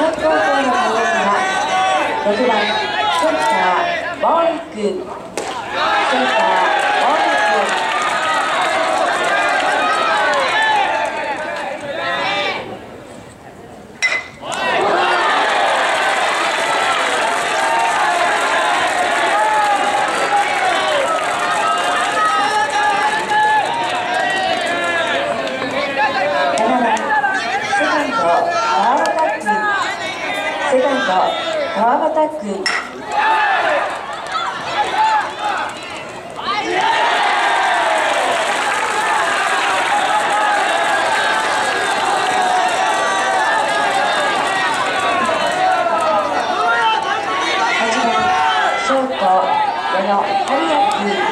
山高校の皆は6番センターボークセンターセカンド川端君ショート矢野春也君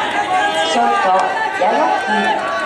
ショート矢野君